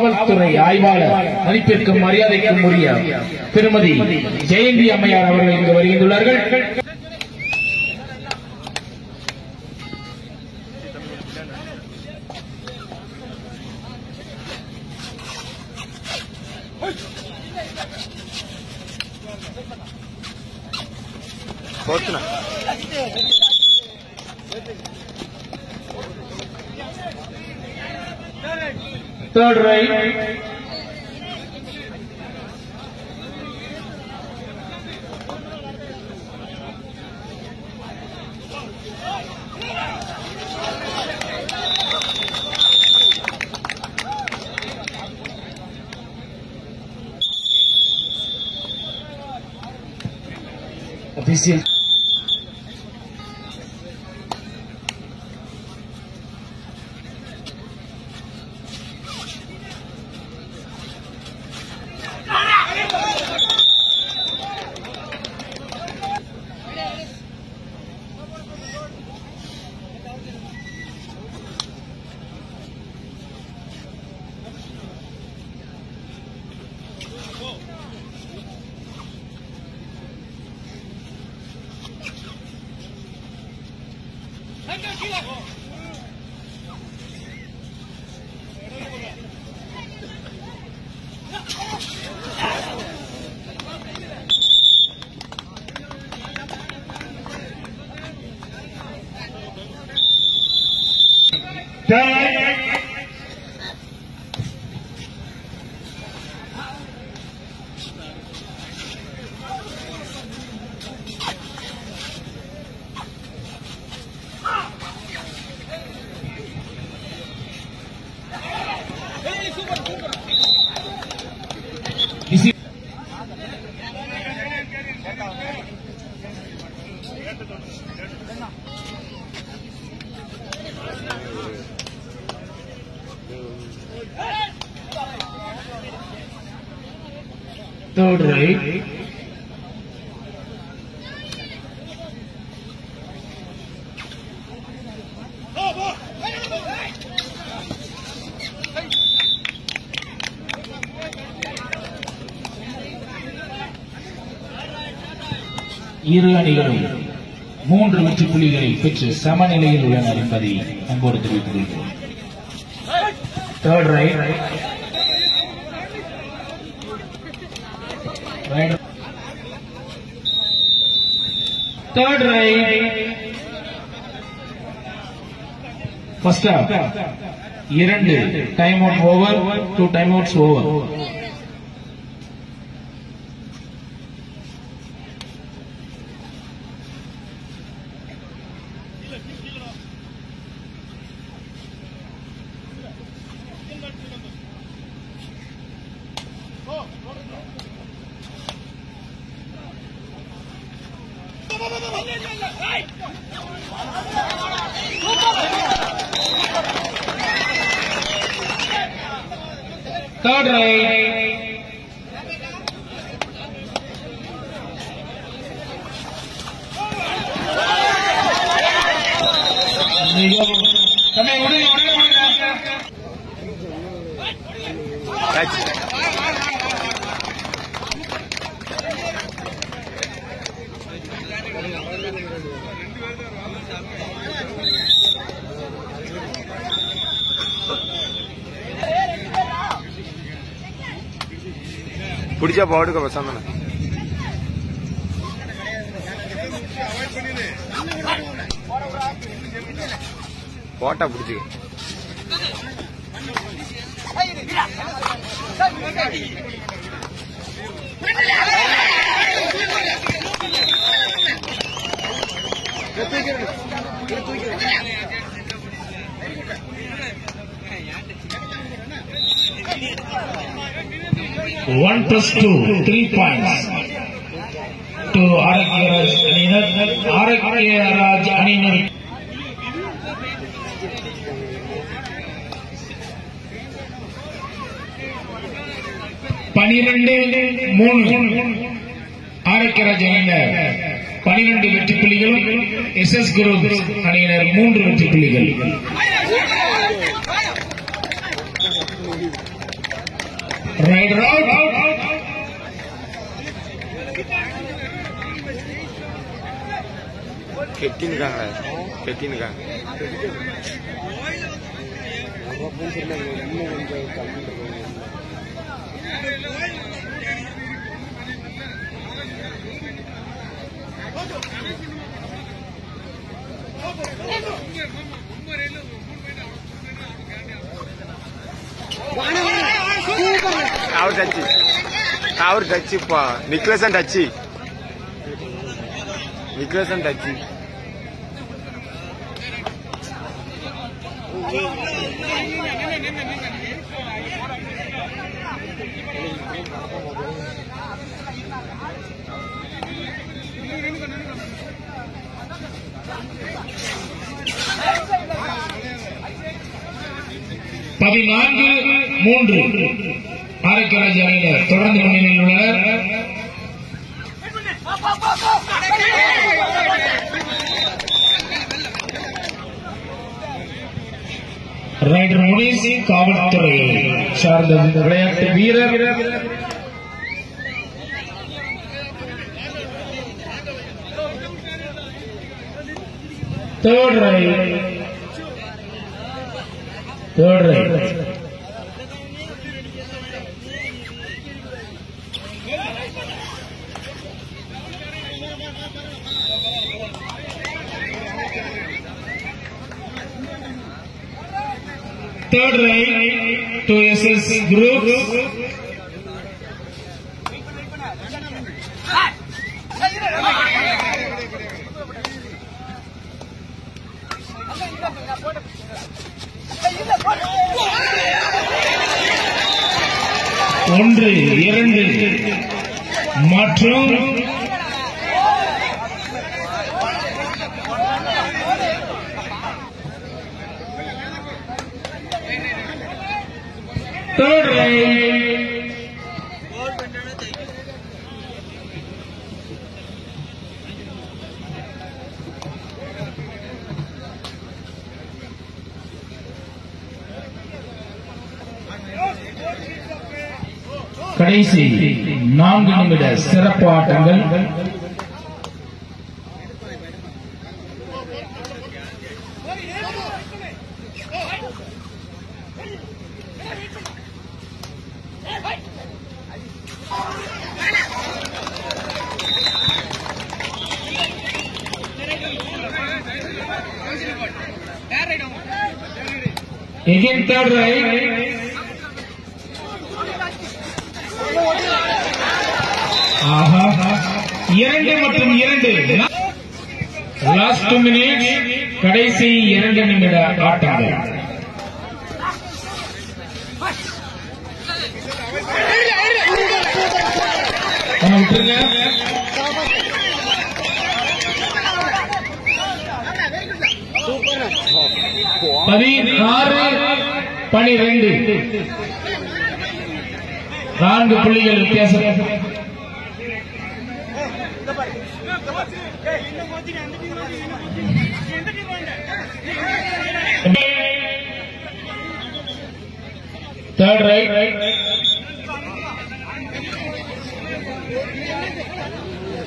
காவல்துறை ஆய்வாளர் மதிப்பிற்கும் மரியாதைக்கும் உரிய திருமதி ஜெயந்தி அம்மையார் அவர்கள் இங்கு வருகின்றார்கள் போச்சுண்ணா third right. Official. Hey, super, super. Third right. இரு அணிகளும் மூன்று வெற்றி புள்ளிகளை பெற்று சமநிலையில் உள்ளனர் என்பதை அன்போடு தெரிவித்துக் கொள்கிறோம் third right right third right first time time out over two time outs over Third rate. Come here, come here, come here. பிடிச்சா போடுக்க பசங்க போட்டா பிடிச்சிக்க one plus two three points to Arokiaraj அணியினர் ஆரோக்கியராஜ் அணியினர் பனிரெண்டு மூணு ஆரோக்கியராஜ் அணியினர் பனிரெண்டு வெற்றி புள்ளிகளும் எஸ் எஸ் குரு அணியினர் மூன்று வெற்றி புள்ளிகள் ரைடர் கெட்டின்னுக்காங்க கெட்டின்னுக்காங்க அவர் டச்சு அவர் டச்சுப்பா நிக்லசன் டச்சு நிக்லசன் டச்சு பதினான்கு மூன்று ஆரோக்கியராஜ் அணியினர் தொடர்ந்து முன்னிலையில் உள்ளனர் ரைடர் முனீஸ் காவல்துறை சார்ந்த இந்த விளையாட்டு வீரர் third right third right third right to SS group. ஒன்று இரண்டு மற்றும் third right கடைசி நான்கு நிமிட சிறப்பு ஆட்டங்கள். Again third right. ஆஹா இரண்டு மற்றும் இரண்டு. லாஸ்ட் டூ மினிட் கடைசி இரண்டு நிமிட ஆட்டம் விட்டுருங்க. பதினாறு பனிரெண்டு. நான்கு புள்ளிகள் வித்தியாசம். தேர்ட் ரைட்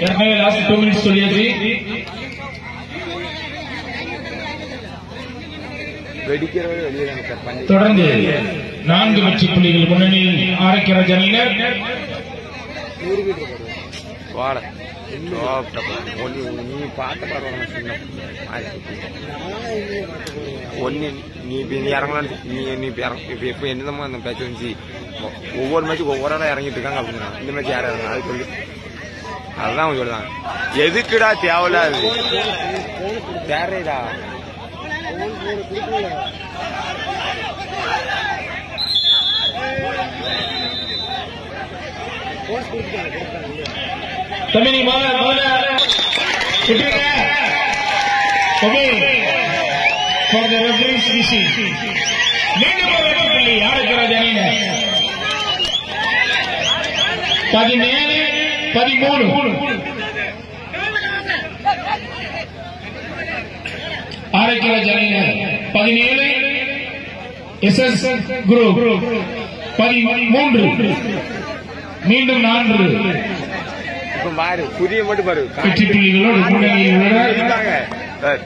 ஏற்கனவே லாஸ்ட் டூ மினிட்ஸ் சொல்லியாச்சு. தொடர்ந்து நான்கு வெற்றி புள்ளிகள் முன்னணியில் ஆரோக்கியராஜ் அணியினர் வாட ஒன்னு நீ ஒன்னு நீ இப்ப நீ இறங்கலான்னு நீ நீ இப்ப இறங்க இப்ப இப்ப என்னதமா அந்த பேச்சு வந்துச்சு ஒவ்வொரு மேட்சும் ஒவ்வொரு ஆளா இறங்கிட்டு இருக்காங்க அப்படின்னா இந்த மேட்ச் இறங்க அது சொல்லு அதுதான் அவங்க சொல்லுதாங்க எதுக்குடா தேவையில்லாது तभी नहीं मारा छुट्टी गया तभी। फॉर द रेफरेंस डीसी नींद पर बैठो पल्ली यार जरा जानी ने ताकि नया ने ताकि ஆரோக்கியராஜ் அணியினர் பதினேழு எஸ் எஸ் குரூப் பதிமூன்று. மீண்டும் நான்கு. இப்ப பாரு புதிய மட்டும் பாரு. வெற்றி புள்ளிகளோடு முன்னணியில் உள்ளனர்.